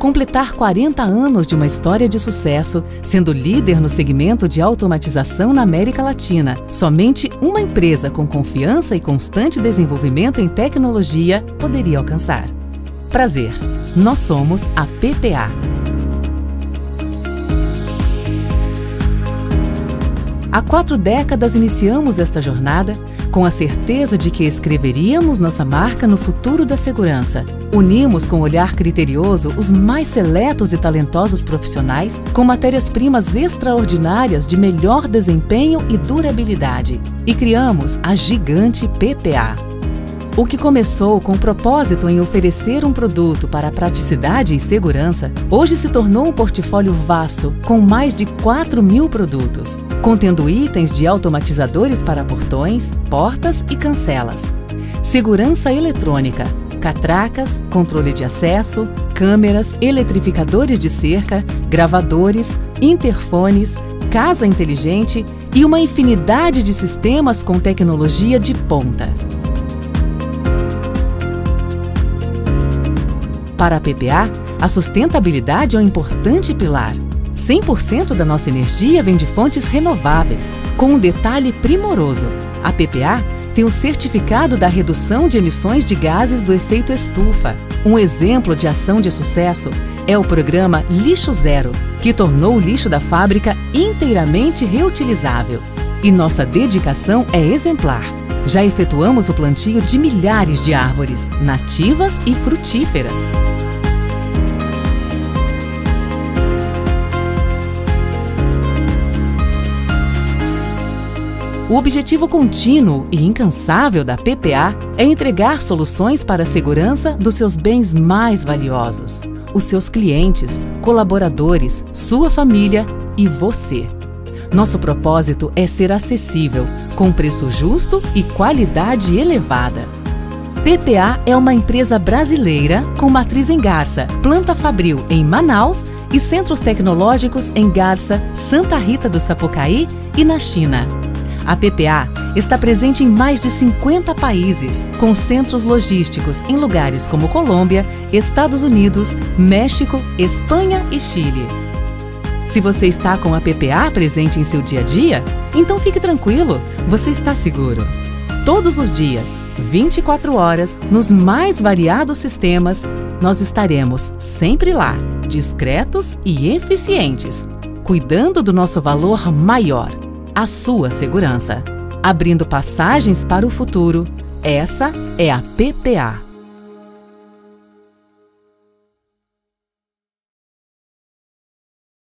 completar 40 anos de uma história de sucesso, sendo líder no segmento de automatização na América Latina. Somente uma empresa com confiança e constante desenvolvimento em tecnologia poderia alcançar. Prazer, nós somos a PPA. Há quatro décadas iniciamos esta jornada com a certeza de que escreveríamos nossa marca no futuro da segurança. Unimos com olhar criterioso os mais seletos e talentosos profissionais com matérias-primas extraordinárias de melhor desempenho e durabilidade. E criamos a gigante PPA o que começou com o propósito em oferecer um produto para praticidade e segurança, hoje se tornou um portfólio vasto com mais de 4 mil produtos, contendo itens de automatizadores para portões, portas e cancelas, segurança eletrônica, catracas, controle de acesso, câmeras, eletrificadores de cerca, gravadores, interfones, casa inteligente e uma infinidade de sistemas com tecnologia de ponta. Para a PPA, a sustentabilidade é um importante pilar. 100% da nossa energia vem de fontes renováveis. Com um detalhe primoroso: a PPA tem o certificado da redução de emissões de gases do efeito estufa. Um exemplo de ação de sucesso é o programa Lixo Zero, que tornou o lixo da fábrica inteiramente reutilizável. E nossa dedicação é exemplar. Já efetuamos o plantio de milhares de árvores, nativas e frutíferas. O objetivo contínuo e incansável da PPA é entregar soluções para a segurança dos seus bens mais valiosos, os seus clientes, colaboradores, sua família e você. Nosso propósito é ser acessível, com preço justo e qualidade elevada. PPA é uma empresa brasileira com matriz em Garça, planta fabril em Manaus e centros tecnológicos em Garça, Santa Rita do Sapucaí e na China. A PPA está presente em mais de 50 países, com centros logísticos em lugares como Colômbia, Estados Unidos, México, Espanha e Chile. Se você está com a PPA presente em seu dia a dia, então fique tranquilo, você está seguro. Todos os dias, 24 horas, nos mais variados sistemas, nós estaremos sempre lá, discretos e eficientes, cuidando do nosso valor maior a sua segurança. Abrindo passagens para o futuro, essa é a PPA.